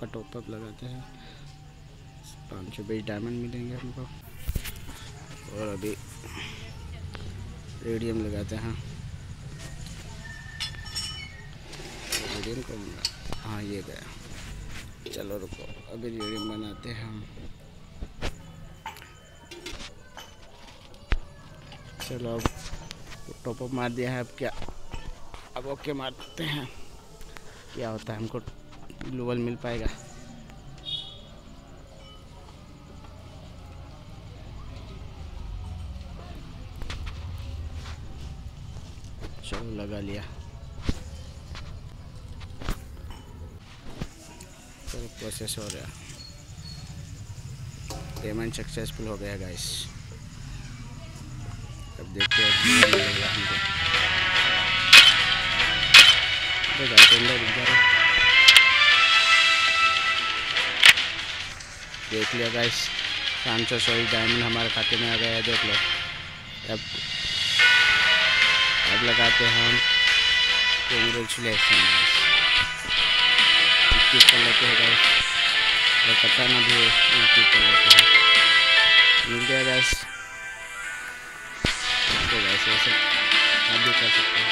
का top up लगाते हैं। पाँच सौ बीस डायमंड मिलेंगे हमको और अभी रेडियम लगाते हैं। रेडियम करूँगा। हाँ ये गया। चलो रुको, अभी रेडियम बनाते हैं हम। चलो, अब टॉप अप मार दिया है। अब क्या? अब ओके मारते हैं। क्या होता है हमको? ग्लोबल मिल पाएगा चलो लगा लिया चलो प्रोसेस हो रहा पेमेंट सक्सेसफुल हो गया गाइस अब देखते हैं ग्लोबल मिलेगा हमको देख लिया गाइस पाँच सौ सौ डायमंड हमारे खाते में आ गया है, देख लो। अब अब लगाते हैं हम। कॉन्ग्रेचुलेसन क्लिक कर लेते हैं गाइस अगर पता ना भी क्लिक कर लेते हैं। मिल गया गाइस तो गाइस ऐसे आप भी कर सकते हैं।